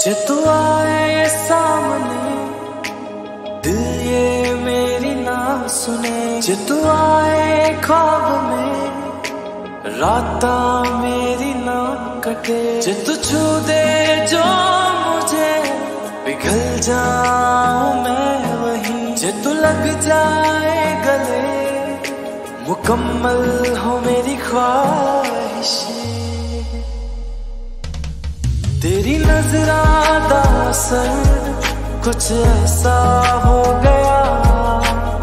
जे आए सामने, दिल मेरी ना सुने। जे आए ख्वाब में, राता मेरी ना कटे। जे छू दे जो मुझे, पिघल जाऊँ मैं वहीं। जे लग जाए गले, मुकम्मल हो मेरी ख्वाहिशें। तेरी नजरा असर कुछ ऐसा हो गया।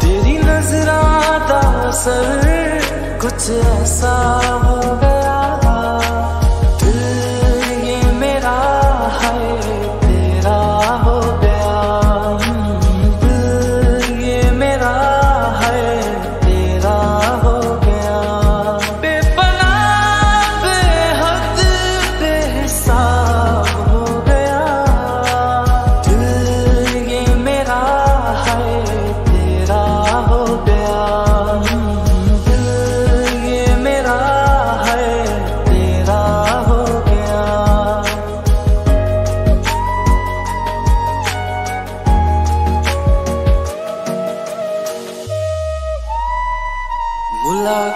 तेरी नजरा असर कुछ ऐसा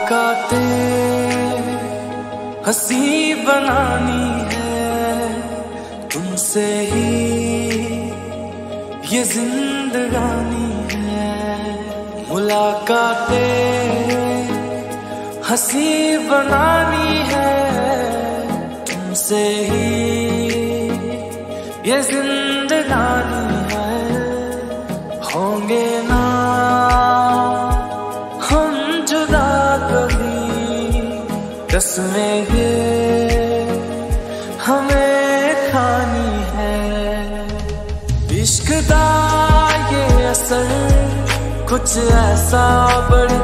मुलाकातें हँसी बनानी है तुमसे ही, ये जिंदगानी है। मुलाकातें हँसी बनानी है तुमसे ही, ये जिंदगानी है। होंगे ना कसमें ये हमें खानी है। इश्क का ये असर कुछ ऐसा बड़ी